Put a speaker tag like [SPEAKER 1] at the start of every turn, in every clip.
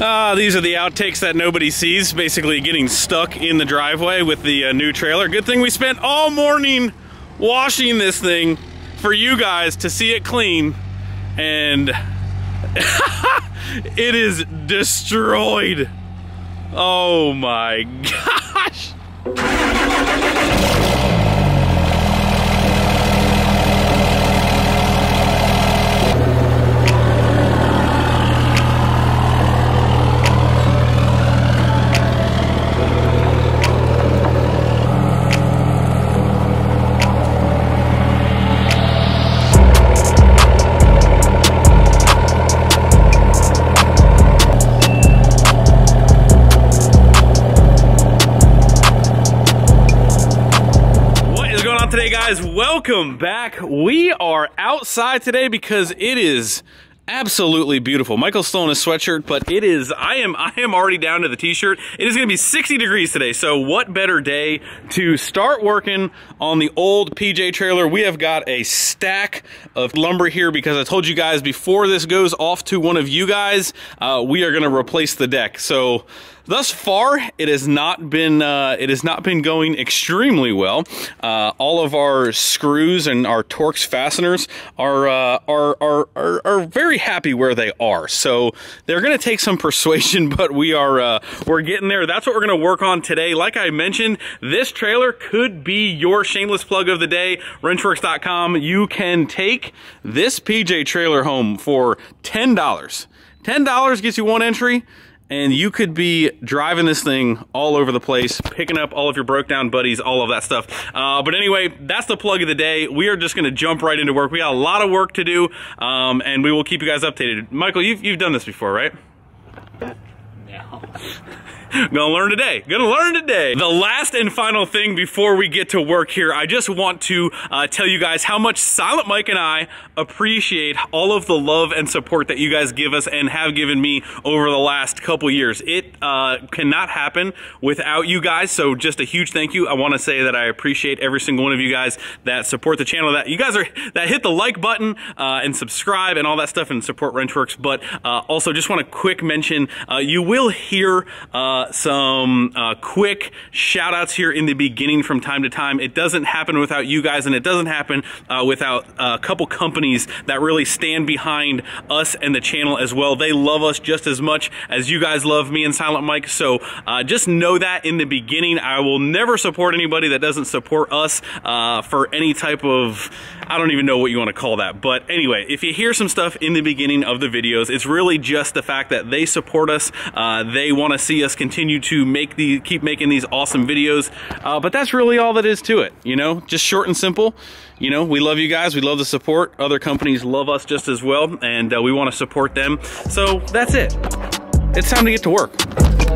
[SPEAKER 1] Uh, these are the outtakes that nobody sees, basically getting stuck in the driveway with the uh, new trailer. Good thing we spent all morning washing this thing for you guys to see it clean, and it is destroyed. Oh my gosh. Welcome back. We are outside today because it is absolutely beautiful. Michael's still in his sweatshirt but it is i am i am already down to the t-shirt. It is going to be 60 degrees today so what better day to start working on the old pj trailer? We have got a stack of lumber here because i told you guys before this goes off to one of you guys uh, we are going to replace the deck. So Thus far, it has not been uh, it has not been going extremely well. Uh, all of our screws and our Torx fasteners are, uh, are, are are are very happy where they are. So they're going to take some persuasion, but we are uh, we're getting there. That's what we're going to work on today. Like I mentioned, this trailer could be your shameless plug of the day. Wrenchworkz.com. You can take this PJ trailer home for ten dollars. Ten dollars gets you one entry and you could be driving this thing all over the place, picking up all of your broke down buddies, all of that stuff. Uh, but anyway, that's the plug of the day. We are just to jump right into work. We got a lot of work to do, um, and we will keep you guys updated. Michael, you've, you've done this before, right?
[SPEAKER 2] No.
[SPEAKER 1] Gonna learn today. Gonna learn today. The last and final thing before we get to work here, I just want to uh, tell you guys how much Silent Mike and I appreciate all of the love and support that you guys give us and have given me over the last couple years. It uh, cannot happen without you guys, so just a huge thank you. I want to say that I appreciate every single one of you guys that support the channel, that you guys are that hit the like button uh, and subscribe and all that stuff and support Wrenchworkz. But uh, also, just want to quick mention, uh, you will hear uh, uh, some uh, quick shout outs here in the beginning from time to time. It doesn't happen without you guys and it doesn't happen uh, without a couple companies that really stand behind us and the channel as well. They love us just as much as you guys love me and Silent Mike. So uh, just know that in the beginning, I will never support anybody that doesn't support us uh, for any type of, I don't even know what you want to call that. But anyway, if you hear some stuff in the beginning of the videos, it's really just the fact that they support us. they want to see us continue continue to make the keep making these awesome videos. Uh, but that's really all that is to it. You know, just short and simple. You know, we love you guys. We love the support. Other companies love us just as well, and uh, we want to support them. So that's it. It's time to get to work.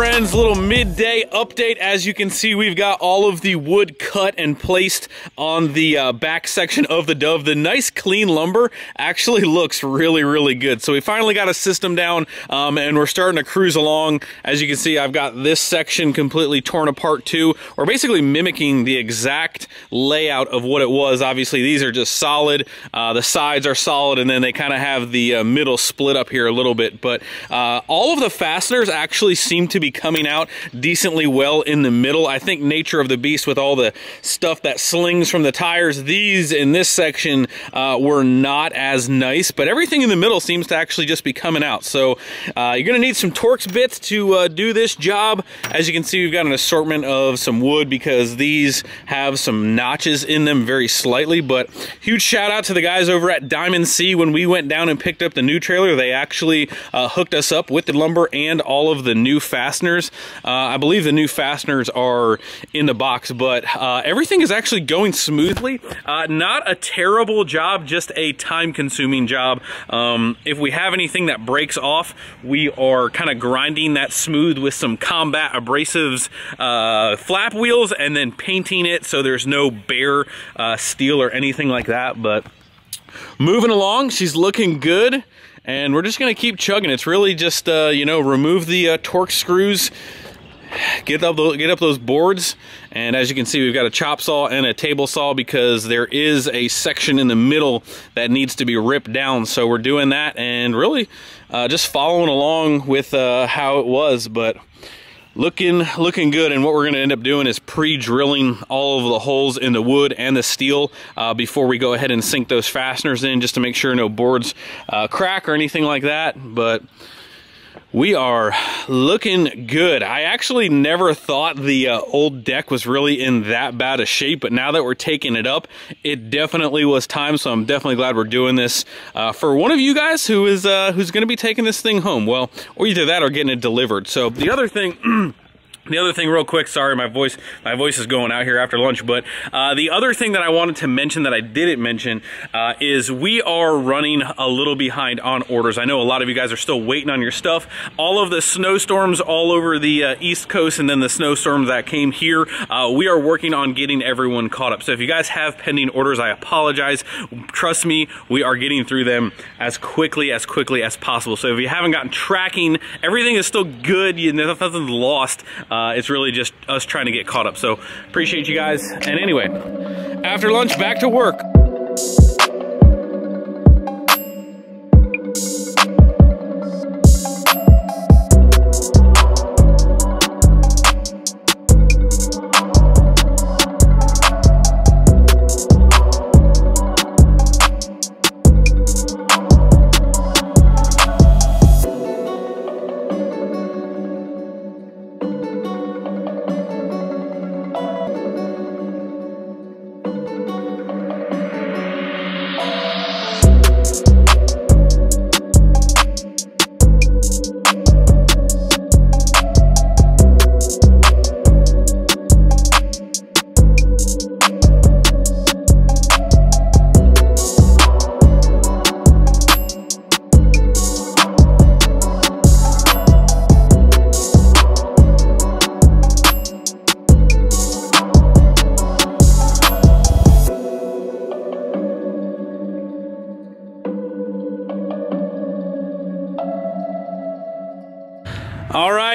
[SPEAKER 1] Friends, little midday update. As you can see, we've got all of the wood cut and placed on the uh, back section of the Dove. The nice clean lumber actually looks really, really good. So we finally got a system down um, and we're starting to cruise along. As you can see, I've got this section completely torn apart too. We're basically mimicking the exact layout of what it was. Obviously, these are just solid. Uh, the sides are solid and then they kind of have the uh, middle split up here a little bit. But uh, all of the fasteners actually seem to be coming out decently well in the middle. I think nature of the beast with all the stuff that slings from the tires, these in this section uh, were not as nice, but everything in the middle seems to actually just be coming out. So uh, you're gonna need some Torx bits to uh, do this job. As you can see, we've got an assortment of some wood because these have some notches in them very slightly, but huge shout out to the guys over at Diamond C. When we went down and picked up the new trailer, they actually uh, hooked us up with the lumber and all of the new fasteners. Uh, I believe the new fasteners are in the box, but uh, everything is actually going smoothly. Uh, not a terrible job, just a time consuming job. Um, if we have anything that breaks off, we are kind of grinding that smooth with some combat abrasives uh, flap wheels and then painting it so there's no bare uh, steel or anything like that. But moving along, she's looking good and we're just gonna keep chugging. It's really just, uh, you know, remove the uh, Torx screws, get up, get up those boards, and as you can see, we've got a chop saw and a table saw because there is a section in the middle that needs to be ripped down. So we're doing that and really uh, just following along with uh, how it was, but looking looking good and what we're going to end up doing is pre-drilling all of the holes in the wood and the steel uh, before we go ahead and sink those fasteners in just to make sure no boards uh, crack or anything like that but we are looking good. I actually never thought the uh, old deck was really in that bad a shape, but now that we're taking it up, it definitely was time. So I'm definitely glad we're doing this uh, for one of you guys who is uh, who's going to be taking this thing home. Well, or either that or getting it delivered. So the other thing. The other thing real quick, sorry, my voice my voice is going out here after lunch, but uh, the other thing that I wanted to mention that I didn't mention uh, is we are running a little behind on orders. I know a lot of you guys are still waiting on your stuff. All of the snowstorms all over the uh, East Coast and then the snowstorms that came here, uh, we are working on getting everyone caught up. So if you guys have pending orders, I apologize. Trust me, we are getting through them as quickly, as quickly as possible. So if you haven't gotten tracking, everything is still good. You nothing's lost. Uh, it's really just us trying to get caught up. So appreciate you guys. And anyway, after lunch, back to work.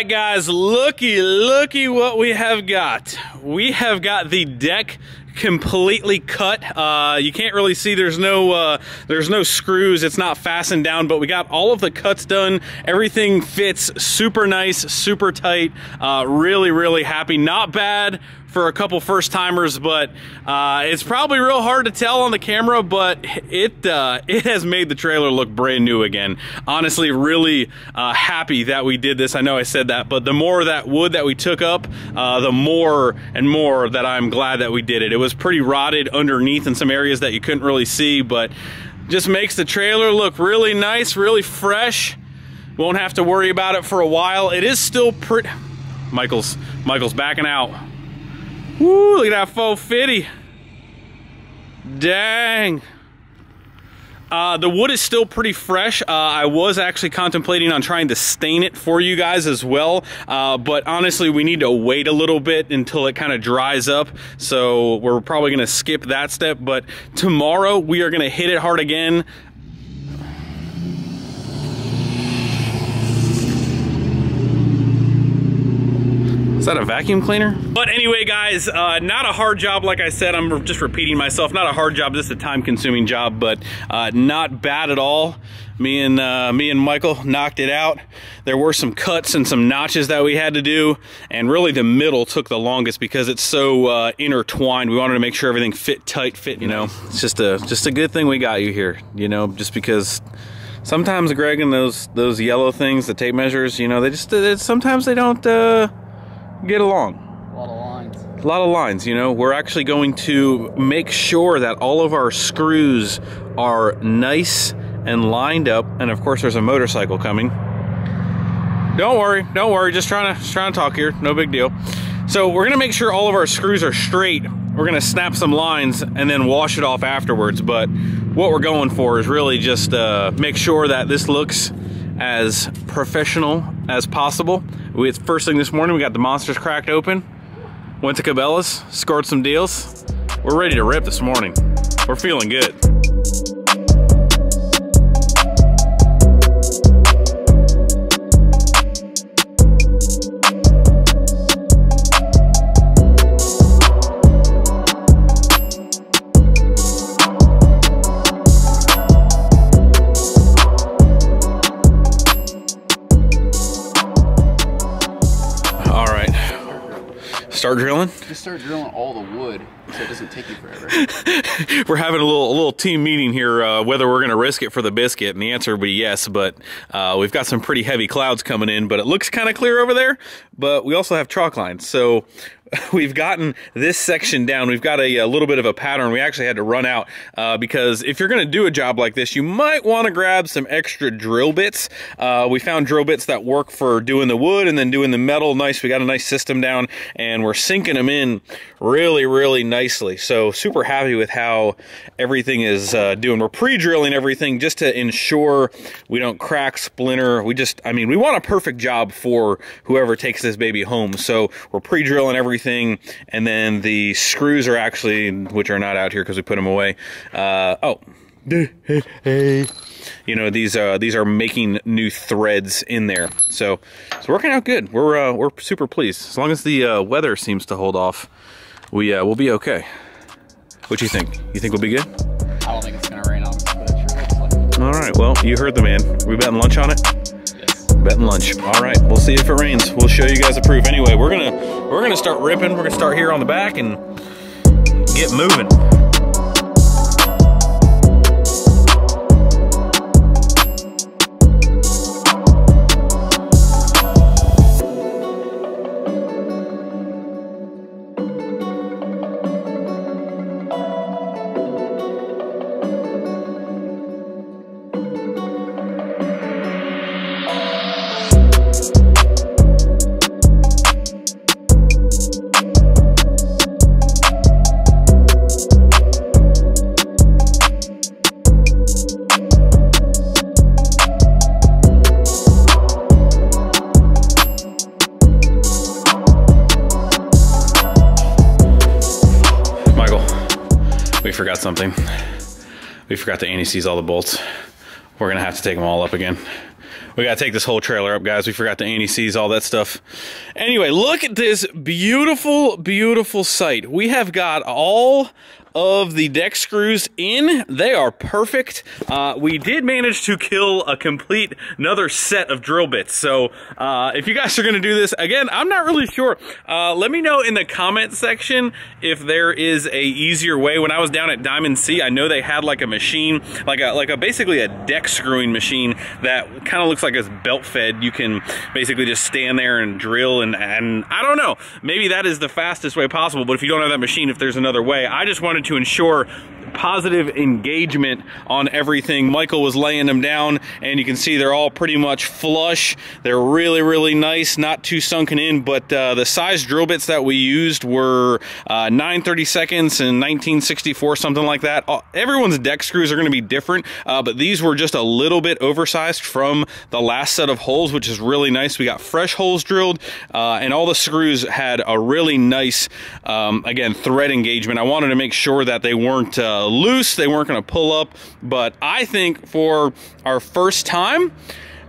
[SPEAKER 1] Right, guys, looky, looky what we have got. We have got the deck completely cut. Uh, you can't really see there's no uh, there's no screws. It's not fastened down, but we got all of the cuts done. Everything fits super nice, super tight. Uh, really, really happy. Not bad for a couple first timers, but uh, it's probably real hard to tell on the camera, but it uh, it has made the trailer look brand new again. Honestly, really uh, happy that we did this. I know I said that, but the more that wood that we took up, uh, the more and more that I'm glad that we did it. It was pretty rotted underneath in some areas that you couldn't really see, but just makes the trailer look really nice, really fresh. Won't have to worry about it for a while. It is still pretty... Michael's, Michael's backing out. Woo, look at that 450. Dang. Uh, the wood is still pretty fresh. Uh, I was actually contemplating on trying to stain it for you guys as well, uh, but honestly, we need to wait a little bit until it kind of dries up. So we're probably going to skip that step. But tomorrow we are going to hit it hard again. Is that a vacuum cleaner? But anyway, guys, uh, not a hard job, like I said, I'm just repeating myself. Not a hard job, just a time consuming job, but uh, not bad at all. Me and, uh, me and Michael knocked it out. There were some cuts and some notches that we had to do, and really the middle took the longest because it's so uh, intertwined. We wanted to make sure everything fit tight, fit, you know. It's just a, just a good thing we got you here, you know, just because sometimes Greg and those, those yellow things, the tape measures, you know, they just, sometimes they don't, uh, get along.
[SPEAKER 2] A lot of lines.
[SPEAKER 1] A lot of lines, you know. We're actually going to make sure that all of our screws are nice and lined up. And of course, there's a motorcycle coming. Don't worry, don't worry. Just trying to just trying to talk here. No big deal. So we're gonna make sure all of our screws are straight. We're gonna snap some lines and then wash it off afterwards. But what we're going for is really just uh, make sure that this looks as professional as possible. We, it's first thing this morning, we got the monsters cracked open, went to Cabela's, scored some deals. We're ready to rip this morning. We're feeling good. Drilling.
[SPEAKER 2] Just start drilling all the wood so it doesn't take you forever.
[SPEAKER 1] we're having a little a little team meeting here uh, whether we're going to risk it for the biscuit and the answer would be yes but uh, we've got some pretty heavy clouds coming in but it looks kind of clear over there but we also have chalk lines so we've gotten this section down we've got a, a, little bit of a pattern we actually had to run out uh, because if you're going to do a job like this you might want to grab some extra drill bits uh, we found drill bits that work for doing the wood and then doing the metal nice we got a nice system down and we're sinking them in really really nicely so super happy with how everything is uh, doing. We're pre-drilling everything just to ensure we don't crack, splinter. We just, I mean, we want a perfect job for whoever takes this baby home. So we're pre-drilling everything, and then the screws are actually, which are not out here because we put them away. Uh, oh, you know these uh, these are making new threads in there. So it's working out good. We're uh, we're super pleased. As long as the uh, weather seems to hold off, we uh, we'll be okay. What do you think? You think we'll be good?
[SPEAKER 2] I don't think it's gonna rain on us, but it sure looks like
[SPEAKER 1] All right. Well, you heard the man. We betting lunch on it. Betting lunch. All right. We'll see if it rains. We'll show you guys a proof. Anyway, we're gonna we're gonna start ripping. We're gonna start here on the back and get moving. Something. We forgot to anti-seize all the bolts. We're gonna have to take them all up again. We gotta take this whole trailer up, guys. We forgot to anti-seize all that stuff. Anyway, look at this beautiful, beautiful site. We have got all of the deck screws in. They are perfect. Uh, we did manage to kill a complete another set of drill bits. So uh, if you guys are going to do this, again, I'm not really sure. Uh, let me know in the comment section if there is a easier way. When I was down at Diamond C, I know they had like a machine, like a like a basically a deck screwing machine that kind of looks like it's belt fed. You can basically just stand there and drill and and I don't know. Maybe that is the fastest way possible. But if you don't have that machine, if there's another way, I just wanted to ensure positive engagement on everything. Michael was laying them down and you can see they're all pretty much flush. They're really, really nice, not too sunken in, but uh, the size drill bits that we used were uh, 930 seconds and 1964, something like that. Uh, everyone's deck screws are gonna be different, uh, but these were just a little bit oversized from the last set of holes, which is really nice. We got fresh holes drilled uh, and all the screws had a really nice, um, again, thread engagement. I wanted to make sure that they weren't uh, loose, they weren't gonna pull up, but I think for our first time,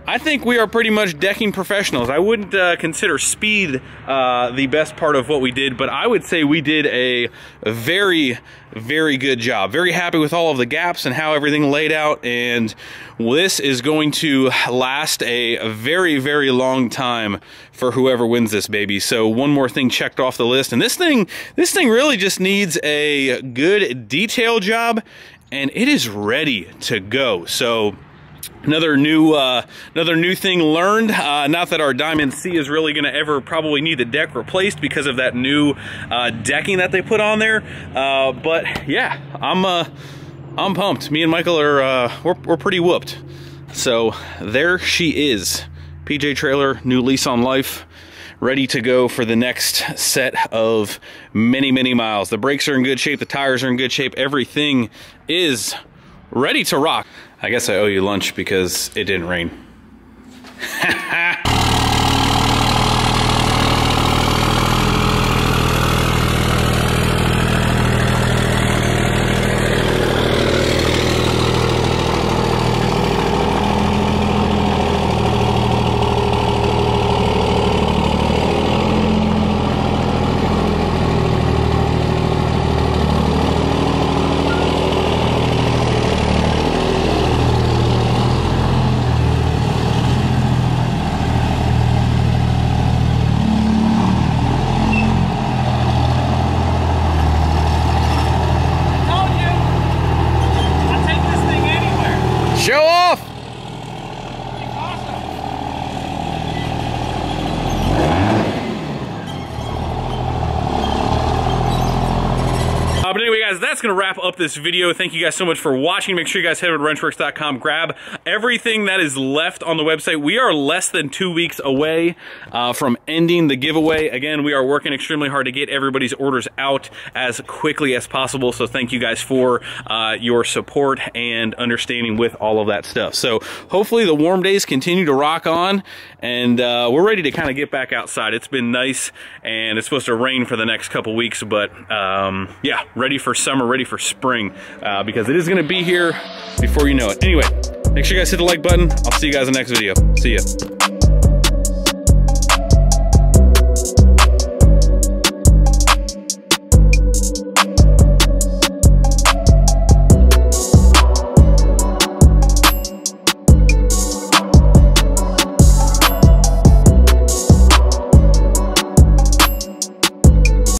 [SPEAKER 1] I think we are pretty much decking professionals. I wouldn't uh, consider speed uh, the best part of what we did, but I would say we did a very, very good job. Very happy with all of the gaps and how everything laid out, and this is going to last a very, very long time for whoever wins this baby. So one more thing checked off the list, and this thing, this thing really just needs a good detail job, and it is ready to go. So another new uh, another new thing learned uh, not that our diamond c is really going to ever probably need the deck replaced because of that new uh, decking that they put on there. Uh, but yeah i'm uh i'm pumped. Me and michael are uh we're, we're pretty whooped. So there she is. Pj trailer new lease on life ready to go for the next set of many many miles. The brakes are in good shape the tires are in good shape everything is ready to rock I guess I owe you lunch because it didn't rain. that's going to wrap up this video. Thank you guys so much for watching. Make sure you guys head over to wrenchworkz.com, grab everything that is left on the website. We are less than two weeks away uh, from ending the giveaway. Again, we are working extremely hard to get everybody's orders out as quickly as possible. So thank you guys for uh, your support and understanding with all of that stuff. So hopefully the warm days continue to rock on and uh, we're ready to kind of get back outside. It's been nice and it's supposed to rain for the next couple weeks, but um, yeah, ready for summer, ready for spring uh, because it is to be here before you know it. Anyway, make sure you guys hit the like button. I'll see you guys in the next video. See ya.